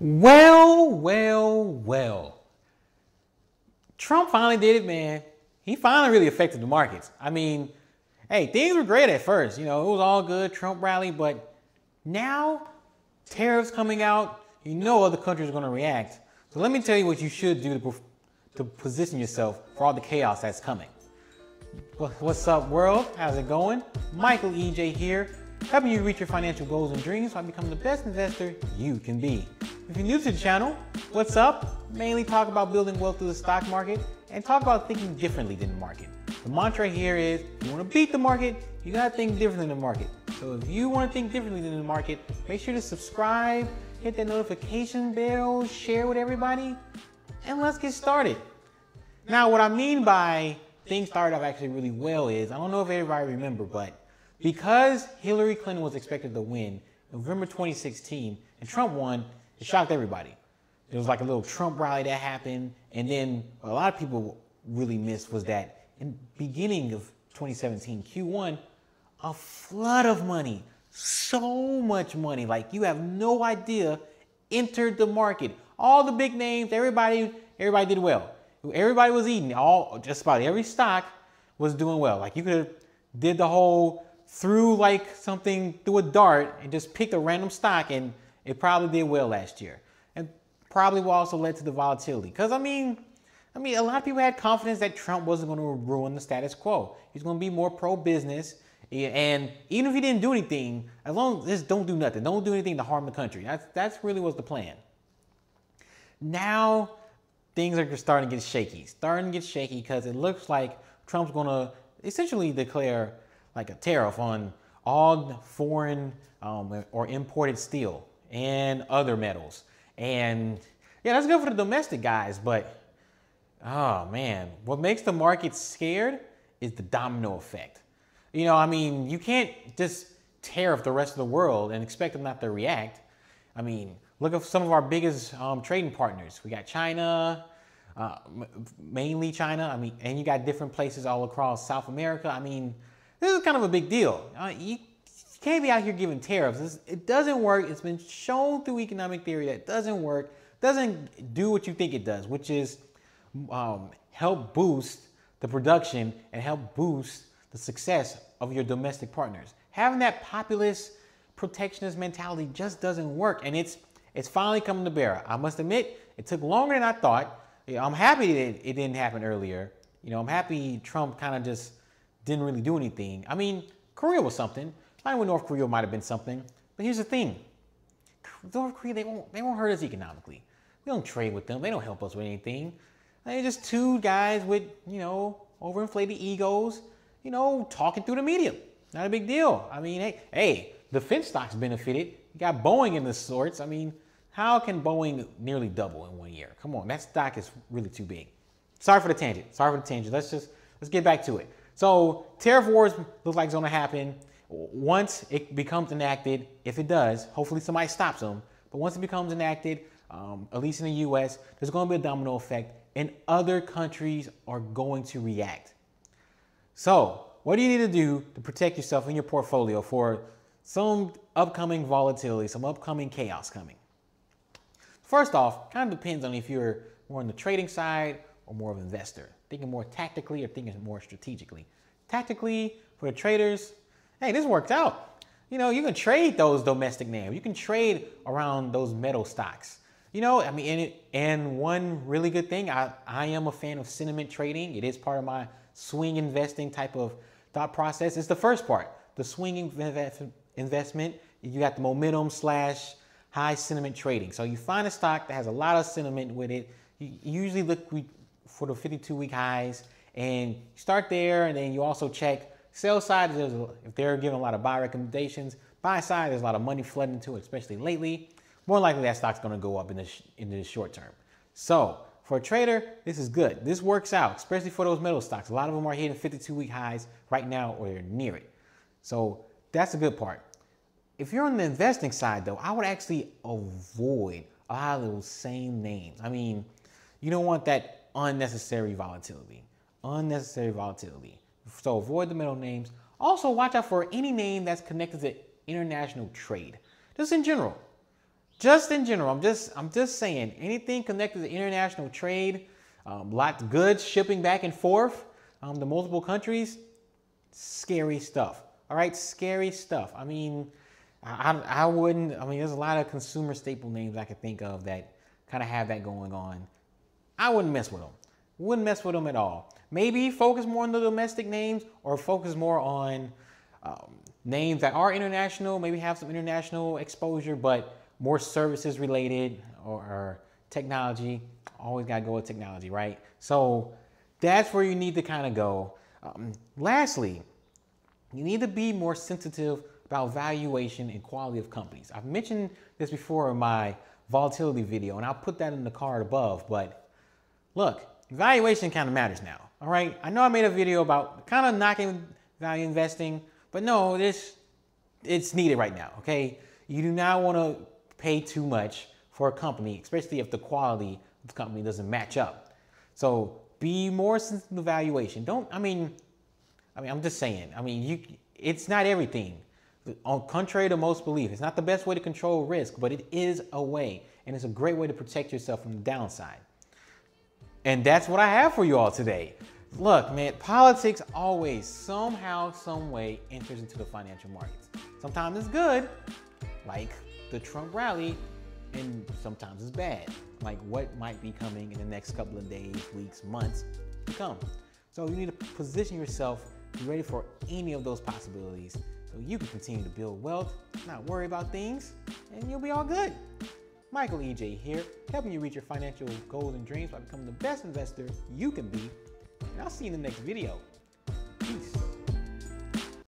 Well, well, well. Trump finally did it, man. He finally really affected the markets. I mean, hey, things were great at first. You know, it was all good, Trump rally, but now tariffs coming out, you know other countries are going to react. So let me tell you what you should do to, to position yourself for all the chaos that's coming. What's up, world? How's it going? Michael Ijeh here, helping you reach your financial goals and dreams by becoming the best investor you can be. If you're new to the channel, what's up? Mainly talk about building wealth through the stock market and talk about thinking differently than the market. The mantra here is if you want to beat the market, you got to think differently than the market. So if you want to think differently than the market, make sure to subscribe, hit that notification bell, share with everybody, and let's get started. Now, what I mean by things started off actually really well is, I don't know if everybody remember, but because Hillary Clinton was expected to win November 2016 and Trump won, it shocked everybody. There was like a little Trump rally that happened, and then a lot of people really missed was that in beginning of 2017 Q1, a flood of money, so much money, like you have no idea, entered the market. All the big names, everybody, everybody did well. Everybody was eating. All just about every stock was doing well. Like you could have did the whole threw like something through a dart and just picked a random stock and it probably did well last year. And probably also led to the volatility. Because, I mean, I mean, a lot of people had confidence that Trump wasn't going to ruin the status quo. He's going to be more pro-business. And even if he didn't do anything, as long as just don't do nothing, don't do anything to harm the country. That's that's really was the plan. Now things are starting to get shaky. Starting to get shaky because it looks like Trump's going to essentially declare like a tariff on all foreign um, or imported steel and other metals. And yeah, that's good for the domestic guys, but oh man, what makes the market scared is the domino effect. You know, I mean, you can't just tariff the rest of the world and expect them not to react. I mean, look at some of our biggest um, trading partners. We got China, uh, mainly China. I mean, and you got different places all across South America. I mean, this is kind of a big deal. Uh, you you can't be out here giving tariffs. it doesn't work. It's been shown through economic theory that it doesn't work. Doesn't do what you think it does, which is um, help boost the production and help boost the success of your domestic partners. Having that populist protectionist mentality just doesn't work, and it's it's finally coming to bear. I must admit, it took longer than I thought. I'm happy that it didn't happen earlier. You know, I'm happy Trump kind of just didn't really do anything. I mean, Korea was something, I know North Korea might have been something, but here's the thing. North Korea, they won't, they won't hurt us economically. We don't trade with them. They don't help us with anything. They're just two guys with, you know, overinflated egos, you know, talking through the media. Not a big deal. I mean, hey, hey, defense stocks benefited. You got Boeing in the sorts. I mean, how can Boeing nearly double in one year? Come on, that stock is really too big. Sorry for the tangent. Sorry for the tangent. Let's just let's get back to it. So tariff wars look like it's gonna happen once it becomes enacted, if it does, hopefully somebody stops them, but once it becomes enacted, um, at least in the US, there's going to be a domino effect and other countries are going to react. So, what do you need to do to protect yourself in your portfolio for some upcoming volatility, some upcoming chaos coming? First off, kind of depends on if you're more on the trading side or more of an investor, thinking more tactically or thinking more strategically. Tactically, for the traders, hey, this worked out. You know, you can trade those domestic names. You can trade around those metal stocks. You know, I mean, and, and one really good thing, I, I am a fan of sentiment trading. It is part of my swing investing type of thought process. It's the first part, the swing investment. You got the momentum slash high sentiment trading. So you find a stock that has a lot of sentiment with it. You usually look for the 52 week highs and start there. And then you also check Sell side, if they're giving a lot of buy recommendations, buy side, there's a lot of money flooding into it, especially lately. More likely that stock's going to go up in the, in the short term. So for a trader, this is good. This works out, especially for those metal stocks. A lot of them are hitting 52 week highs right now or they're near it. So that's a good part. If you're on the investing side though, I would actually avoid a lot of those same names. I mean, you don't want that unnecessary volatility. Unnecessary volatility. So avoid the middle names. Also, watch out for any name that's connected to international trade. Just in general. just in general, I'm just I'm just saying anything connected to international trade, um, lots of goods shipping back and forth um, to multiple countries, scary stuff. All right, scary stuff. I mean, I, I wouldn't. I mean, there's a lot of consumer staple names I could think of that kind of have that going on. I wouldn't mess with them. Wouldn't mess with them at all. Maybe focus more on the domestic names or focus more on um, names that are international. Maybe have some international exposure, but more services related or, or technology. Always got to go with technology, right? So that's where you need to kind of go. Um, lastly, you need to be more sensitive about valuation and quality of companies. I've mentioned this before in my volatility video, and I'll put that in the card above. But look, valuation kind of matters now. All right. I know I made a video about kind of knocking value investing, but no, this it's needed right now. Okay. You do not want to pay too much for a company, especially if the quality of the company doesn't match up. So be more sensitive to valuation. Don't. I mean, I mean, I'm just saying. I mean, you. It's not everything. On contrary to most belief, it's not the best way to control risk, but it is a way, and it's a great way to protect yourself from the downside. And that's what I have for you all today. Look, man, politics always somehow, some way enters into the financial markets. Sometimes it's good, like the Trump rally, and sometimes it's bad, like what might be coming in the next couple of days, weeks, months to come. So you need to position yourself, be ready for any of those possibilities so you can continue to build wealth, not worry about things, and you'll be all good. Michael Ijeh here, helping you reach your financial goals and dreams by becoming the best investor you can be. And I'll see you in the next video.